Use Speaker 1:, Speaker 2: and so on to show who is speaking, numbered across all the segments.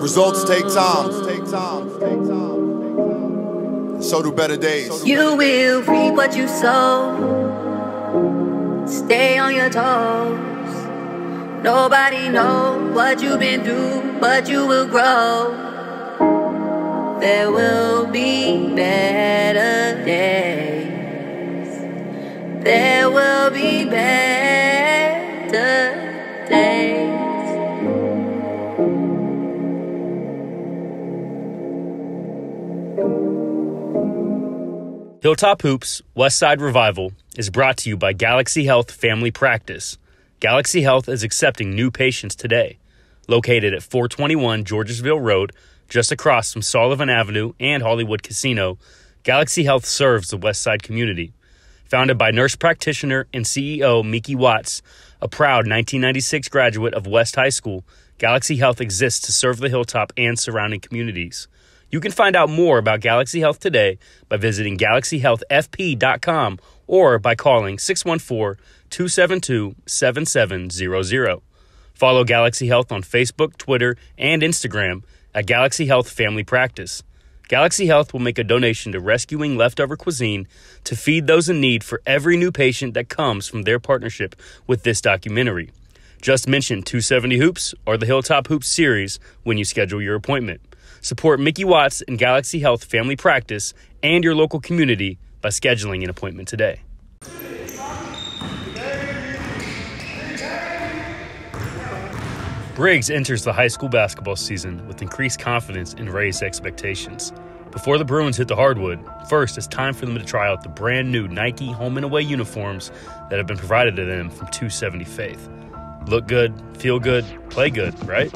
Speaker 1: Results take time. Take time. Take time. So do better days.
Speaker 2: You will reap what you sow. Stay on your toes. Nobody knows what you've been through, but you will grow. There will be better days. There will be
Speaker 3: Hilltop Hoops Westside Revival is brought to you by Galaxy Health Family Practice. Galaxy Health is accepting new patients today. Located at 421 Georgesville Road, just across from Sullivan Avenue and Hollywood Casino, Galaxy Health serves the Westside community. Founded by nurse practitioner and CEO Miki Watts, a proud 1996 graduate of West High School, Galaxy Health exists to serve the Hilltop and surrounding communities. You can find out more about Galaxy Health today by visiting galaxyhealthfp.com or by calling 614 272 7700. Follow Galaxy Health on Facebook, Twitter, and Instagram at Galaxy Health Family Practice. Galaxy Health will make a donation to rescuing leftover cuisine to feed those in need for every new patient that comes from their partnership with this documentary. Just mention 270 Hoops or the Hilltop Hoops series when you schedule your appointment. Support Mickey Watts and Galaxy Health Family Practice and your local community by scheduling an appointment today. Briggs enters the high school basketball season with increased confidence and raised expectations. Before the Bruins hit the hardwood, first it's time for them to try out the brand new Nike home and away uniforms that have been provided to them from 270 Faith. Look good, feel good, play good, right?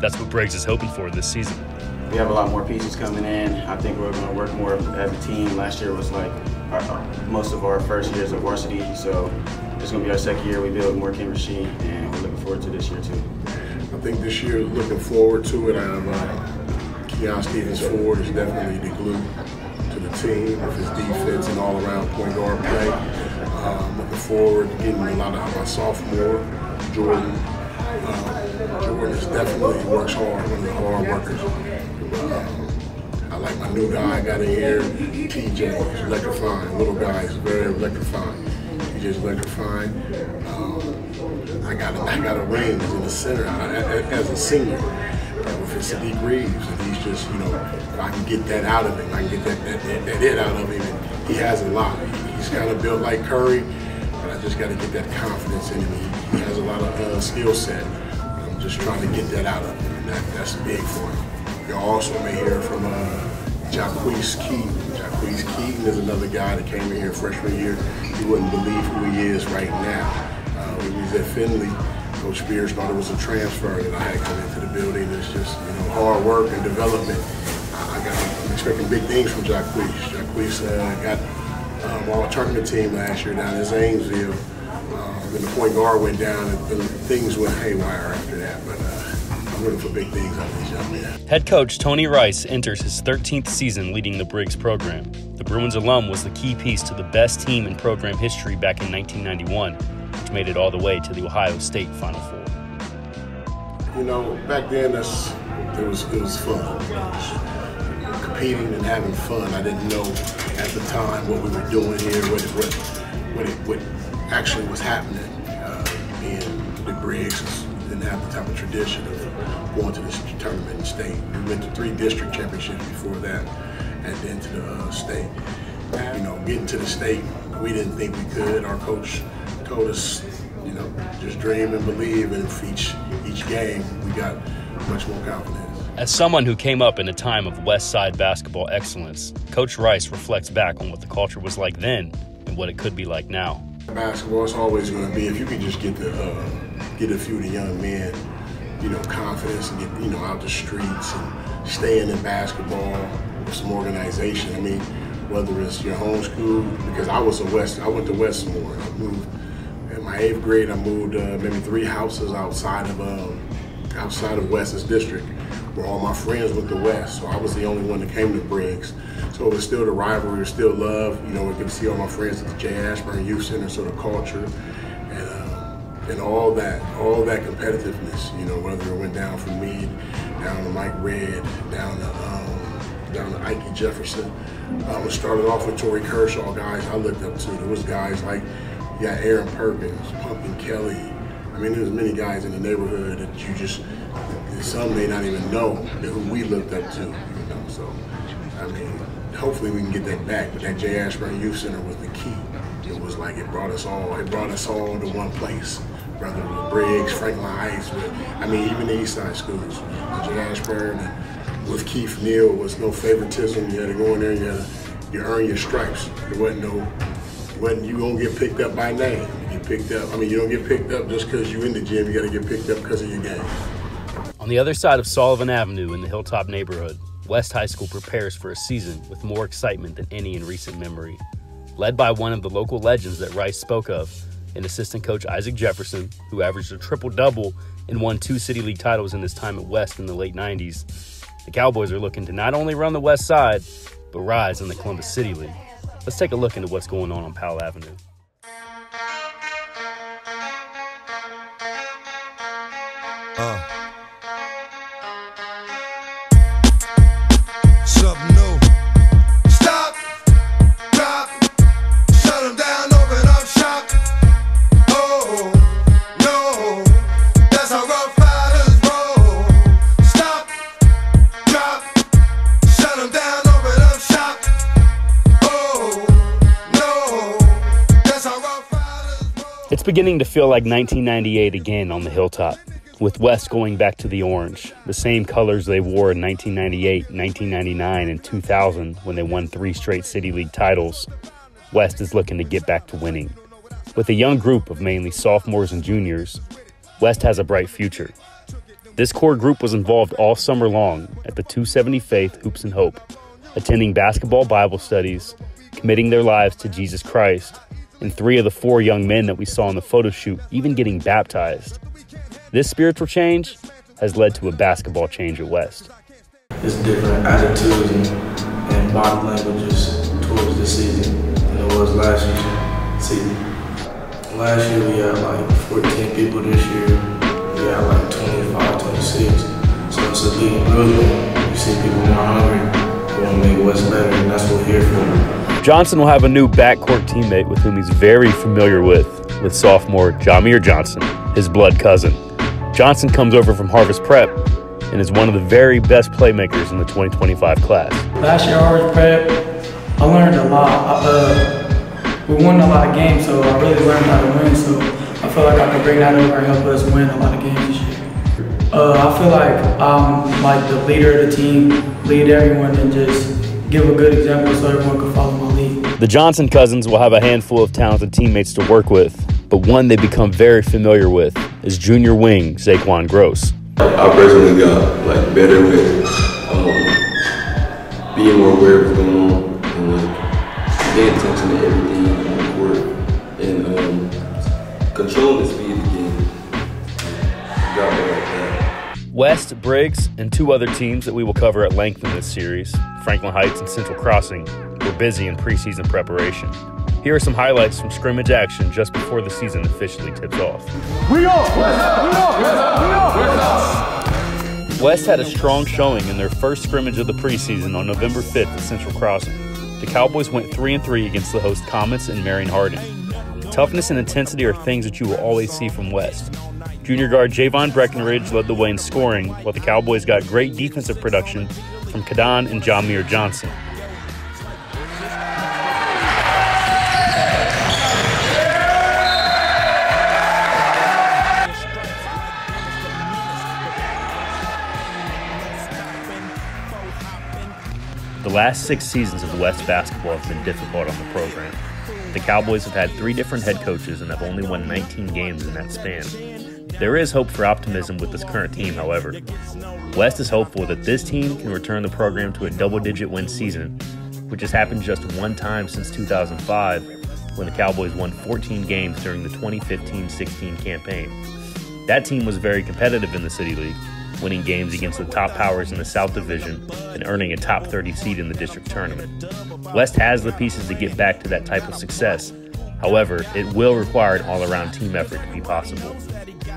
Speaker 3: That's what Briggs is hoping for this season.
Speaker 4: We have a lot more pieces coming in. I think we're going to work more as a team. Last year was like our, most of our first years of varsity, so it's going to be our second year. We build more chemistry, and we're looking forward to this year too.
Speaker 5: I think this year, looking forward to it. Um, uh, Keon Stevens Ford is definitely the glue to the team with his defense and all around point guard play. Um, looking forward to getting a lot of my sophomore, Jordan. Uh, Jordan is definitely works hard, one of the hard workers. I like my new guy I got in here, TJ. He's electrifying. Little guy, he's very electrifying. TJ's electrifying. Um, I got I got a ring in the center as a senior with Sadiq Reeves, and he's just you know I can get that out of him, I can get that that, that, that it out of him. He has a lot. He's kind of built like Curry, but I just got to get that confidence in him. He, he has a lot of uh, skill set. I'm just trying to get that out of him, and that, that's big for him. You also may hear from uh, Jacquees Keaton. Jacquees Keaton is another guy that came in here freshman year. You wouldn't believe who he is right now. Uh, when we was at Finley, Coach Spears thought it was a transfer that I had come into the building. It's just you know hard work and development. I got I'm expecting big things from Jacquees. Jacquees uh, got um, all tournament team last year down in Zanesville. Um, then the point guard went down, and, and things went haywire after that. But uh, I'm looking for big things out of these young men.
Speaker 3: Head coach Tony Rice enters his 13th season leading the Briggs program. The Bruins alum was the key piece to the best team in program history back in 1991, which made it all the way to the Ohio State Final Four.
Speaker 5: You know, back then that's it was it was fun. Competing and having fun. I didn't know at the time what we were doing here, what it, what, what, it, what actually was happening. Uh, being the Briggs didn't have the type of tradition of going to this tournament in state. We went to three district championships before that, and then to the uh, state. You know, getting to the state, we didn't think we could. Our coach told us, you know, just dream and believe, and for each each game, we got much more confidence.
Speaker 3: As someone who came up in a time of West Side basketball excellence, Coach Rice reflects back on what the culture was like then and what it could be like now.
Speaker 5: Basketball is always going to be if you can just get the uh, get a few of the young men, you know, confidence and get you know out the streets and staying in basketball with some organization. I mean, whether it's your home school, because I was a West, I went to Westmore. I moved in my eighth grade. I moved uh, maybe three houses outside of um, outside of West's district, where all my friends went to West. So I was the only one that came to Briggs. So it was still the rivalry, it was still love. You know, we could see all my friends at the J. Ashburn Youth Center, sort of culture. And all that, all that competitiveness. You know, whether it went down from me, down to Mike Red, down to um, down to Ike Jefferson. Um, it started off with Torrey Kershaw, guys I looked up to. There was guys like you got Aaron Perkins, Pumpkin Kelly. I mean, there's many guys in the neighborhood that you just some may not even know who we looked up to. You know, so I mean, hopefully we can get that back. But that Jay Ashburn Youth Center was the key. It was like it brought us all. It brought us all to one place. It was Briggs, Franklin Heights, but I mean even the East Side schools, Jay Ashburn, and with Keith Neal was no favoritism. You had to go in there. You had to you earn your stripes. There wasn't no. Wasn't you gonna get picked up by name? You get picked up. I mean, you don't get picked up just because you're in the gym. You got to get picked up because of your game.
Speaker 3: On the other side of Sullivan Avenue in the Hilltop neighborhood, West High School prepares for a season with more excitement than any in recent memory. Led by one of the local legends that Rice spoke of, an assistant coach Isaac Jefferson, who averaged a triple double and won two City League titles in his time at West in the late 90s. The Cowboys are looking to not only run the West Side, but rise in the Columbus City League. Let's take a look into what's going on on Powell Avenue.
Speaker 6: Uh.
Speaker 3: It's beginning to feel like 1998 again on the hilltop, with West going back to the orange, the same colors they wore in 1998, 1999, and 2000 when they won three straight City League titles. West is looking to get back to winning. With a young group of mainly sophomores and juniors, West has a bright future. This core group was involved all summer long at the 270 Faith Hoops and Hope, attending basketball Bible studies, committing their lives to Jesus Christ, and three of the four young men that we saw in the photo shoot even getting baptized. This spiritual change has led to a basketball change at West.
Speaker 7: It's different attitudes and, and body languages towards this season than it was last year season. Last year we had like 14 people this year. We had like 25, 26. So it's a big improvement. You see people more hungry. They want to make West better, and that's what we're here for.
Speaker 3: Johnson will have a new backcourt teammate with whom he's very familiar with, with sophomore Jamir Johnson, his blood cousin. Johnson comes over from Harvest Prep and is one of the very best playmakers in the 2025 class.
Speaker 8: Last year, Harvest Prep, I learned a lot. I, uh, we won a lot of games, so I really learned how to win. So I feel like I can bring that over and help us win a lot of games this year. Uh, I feel like I'm like the leader of the team, lead everyone, and just give a good example so everyone can follow my lead.
Speaker 3: The Johnson cousins will have a handful of talented teammates to work with, but one they become very familiar with is junior wing Zaquan Gross.
Speaker 9: I personally got like better with um, being more aware of what's going on and like paying attention to everything on the court and um, controlling
Speaker 3: West, Briggs, and two other teams that we will cover at length in this series, Franklin Heights and Central Crossing, were busy in preseason preparation. Here are some highlights from scrimmage action just before the season officially tips off. We West had a strong showing in their first scrimmage of the preseason on November 5th at Central Crossing. The Cowboys went 3 and 3 against the host Comets and Marion Harding. Toughness and intensity are things that you will always see from West. Junior guard Javon Breckenridge led the way in scoring, while the Cowboys got great defensive production from Kadan and Jamir Johnson. The last six seasons of West basketball have been difficult on the program. The Cowboys have had three different head coaches and have only won 19 games in that span. There is hope for optimism with this current team, however. West is hopeful that this team can return the program to a double digit win season, which has happened just one time since 2005 when the Cowboys won 14 games during the 2015 16 campaign. That team was very competitive in the City League, winning games against the top powers in the South Division and earning a top 30 seed in the district tournament. West has the pieces to get back to that type of success. However, it will require an all around team effort to be possible.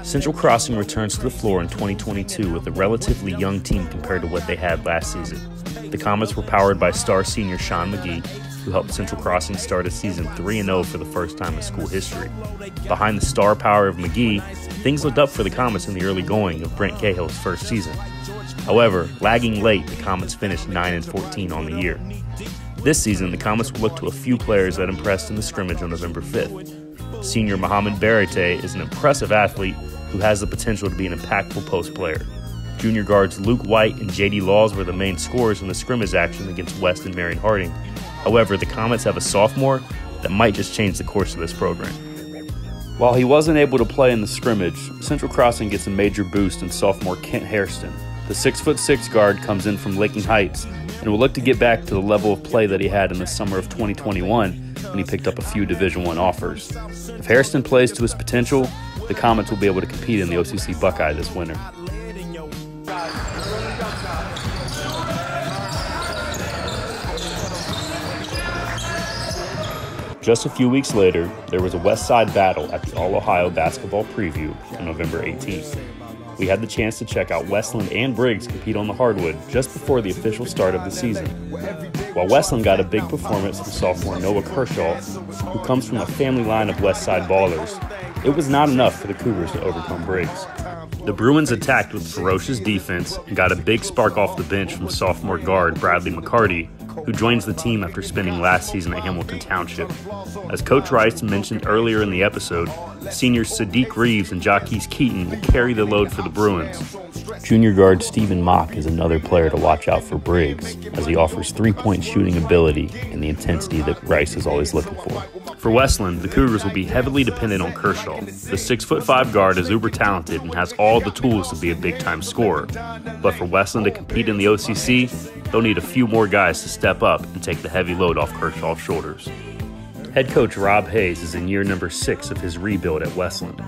Speaker 3: Central Crossing returns to the floor in 2022 with a relatively young team compared to what they had last season. The Comets were powered by star senior Sean McGee, who helped Central Crossing start a season 3 0 for the first time in school history. Behind the star power of McGee, things looked up for the Comets in the early going of Brent Cahill's first season. However, lagging late, the Comets finished 9 14 on the year. This season, the Comets will look to a few players that impressed in the scrimmage on November 5th. Senior Mohamed Barate is an impressive athlete who has the potential to be an impactful post player. Junior guards Luke White and JD Laws were the main scorers in the scrimmage action against West and Marion Harding. However, the Comets have a sophomore that might just change the course of this program. While he wasn't able to play in the scrimmage, Central Crossing gets a major boost in sophomore Kent Hairston. The 6'6 guard comes in from Licking Heights and will look to get back to the level of play that he had in the summer of 2021 when he picked up a few Division 1 offers. If Hairston plays to his potential, the Comets will be able to compete in the OCC Buckeye this winter. Just a few weeks later, there was a West Side battle at the All Ohio Basketball Preview on November 18th. We had the chance to check out Westland and Briggs compete on the hardwood just before the official start of the season. While Westland got a big performance from sophomore Noah Kershaw, who comes from a family line of West Side ballers, it was not enough for the Cougars to overcome Briggs. The Bruins attacked with ferocious defense and got a big spark off the bench from sophomore guard Bradley McCarty, who joins the team after spending last season at Hamilton Township. As Coach Rice mentioned earlier in the episode, seniors Sadiq Reeves and Jacquees Keaton will carry the load for the Bruins. Junior guard Stephen Mock is another player to watch out for Briggs, as he offers three point shooting ability and the intensity that Rice is always looking for. For Westland, the Cougars will be heavily dependent on Kershaw. The 6'5 guard is uber talented and has all the tools to be a big time scorer. But for Westland to compete in the OCC, they'll need a few more guys to step up and take the heavy load off Kershaw's shoulders. Head coach Rob Hayes is in year number six of his rebuild at Westland.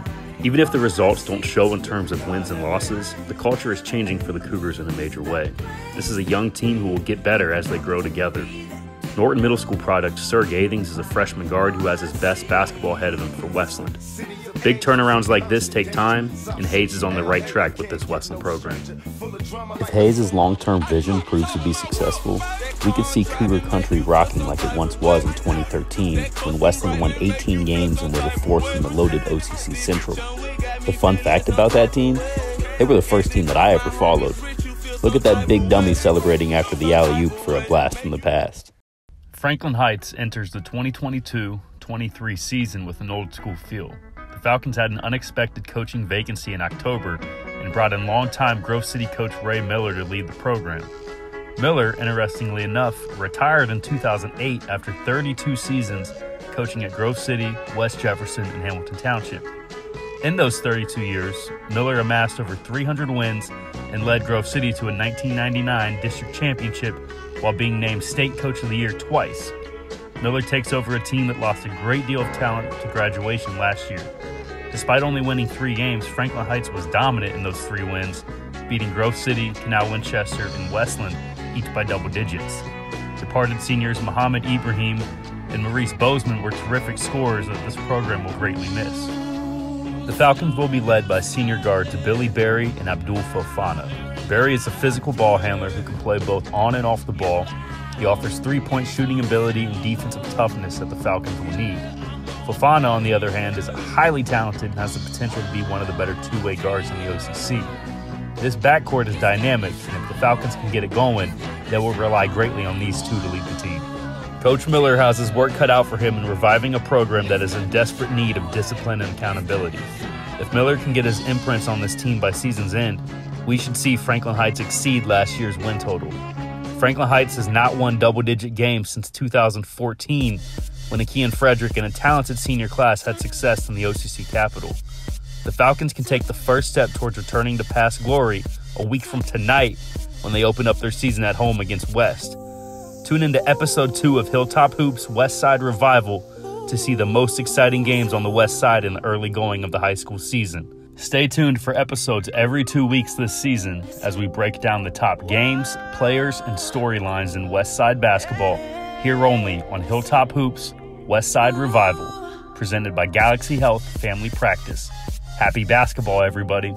Speaker 3: Even if the results don't show in terms of wins and losses, the culture is changing for the Cougars in a major way. This is a young team who will get better as they grow together. Norton Middle School product Sir Gathings is a freshman guard who has his best basketball ahead of him for Westland. Big turnarounds like this take time, and Hayes is on the right track with this Westland program. If Hayes' long term vision proves to be successful, we could see Cougar Country rocking like it once was in 2013 when Westland won 18 games and were the fourth in the loaded OCC Central. The fun fact about that team? They were the first team that I ever followed. Look at that big dummy celebrating after the alley oop for a blast from the past. Franklin Heights enters the 2022 23 season with an old school feel. The Falcons had an unexpected coaching vacancy in October and brought in longtime Grove City coach Ray Miller to lead the program. Miller, interestingly enough, retired in 2008 after 32 seasons coaching at Grove City, West Jefferson, and Hamilton Township. In those 32 years, Miller amassed over 300 wins and led Grove City to a 1999 district championship while being named State Coach of the Year twice. Miller takes over a team that lost a great deal of talent to graduation last year. Despite only winning three games, Franklin Heights was dominant in those three wins, beating Grove City, Canal Winchester, and Westland, each by double digits. Departed seniors Muhammad Ibrahim and Maurice Bozeman were terrific scorers that this program will greatly miss. The Falcons will be led by senior guards Billy Berry and Abdul Fofana. Berry is a physical ball handler who can play both on and off the ball. He offers three point shooting ability and defensive toughness that the Falcons will need. Fofana, on the other hand, is highly talented and has the potential to be one of the better two way guards in the OCC. This backcourt is dynamic, and if the Falcons can get it going, they will rely greatly on these two to lead the team. Coach Miller has his work cut out for him in reviving a program that is in desperate need of discipline and accountability. If Miller can get his imprints on this team by season's end, we should see Franklin Heights exceed last year's win total. Franklin Heights has not won double digit games since 2014 when Akean Frederick and a talented senior class had success in the OCC capital. The Falcons can take the first step towards returning to past glory a week from tonight when they open up their season at home against West. Tune into episode 2 of Hilltop Hoops West Side Revival to see the most exciting games on the West Side in the early going of the high school season. Stay tuned for episodes every two weeks this season as we break down the top games, players, and storylines in West Side basketball here only on Hilltop Hoops West Side Revival, presented by Galaxy Health Family Practice. Happy basketball, everybody.